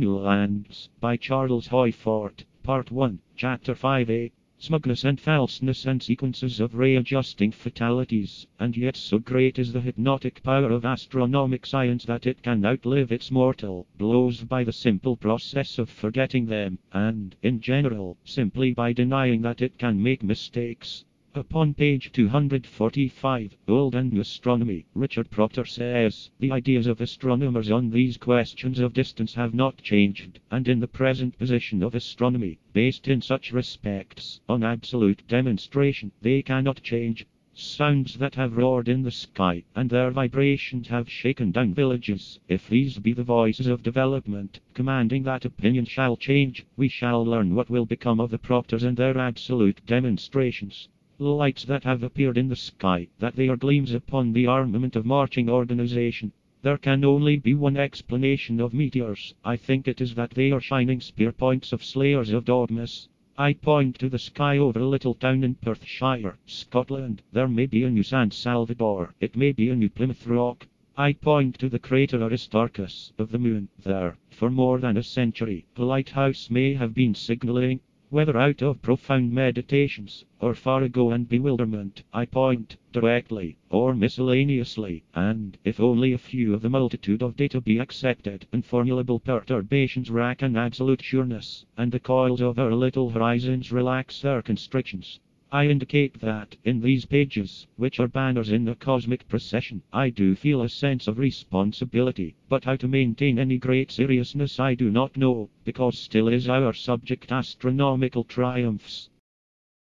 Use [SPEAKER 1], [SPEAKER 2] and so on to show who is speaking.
[SPEAKER 1] New Lands by Charles Hoy Fort, Part 1, Chapter 5a. Smugness and falseness and sequences of readjusting fatalities, and yet so great is the hypnotic power of astronomic science that it can outlive its mortal blows by the simple process of forgetting them, and, in general, simply by denying that it can make mistakes. Upon page 245, Old and New Astronomy, Richard Proctor says, The ideas of astronomers on these questions of distance have not changed, and in the present position of astronomy, based in such respects on absolute demonstration, they cannot change. Sounds that have roared in the sky, and their vibrations have shaken down villages, if these be the voices of development, commanding that opinion shall change, we shall learn what will become of the proctors and their absolute demonstrations. Lights that have appeared in the sky, that they are gleams upon the armament of marching organization. There can only be one explanation of meteors. I think it is that they are shining spear points of slayers of dogmas. I point to the sky over a little town in Perthshire, Scotland. There may be a new San Salvador. It may be a new Plymouth Rock. I point to the crater Aristarchus of the moon. There, for more than a century, a lighthouse may have been signaling. Whether out of profound meditations, or farrago and bewilderment, I point, directly, or miscellaneously, and, if only a few of the multitude of data be accepted, unformulable perturbations rack an absolute sureness, and the coils of our little horizons relax their constrictions. I indicate that, in these pages, which are banners in the cosmic procession, I do feel a sense of responsibility, but how to maintain any great seriousness I do not know, because still is our subject astronomical triumphs.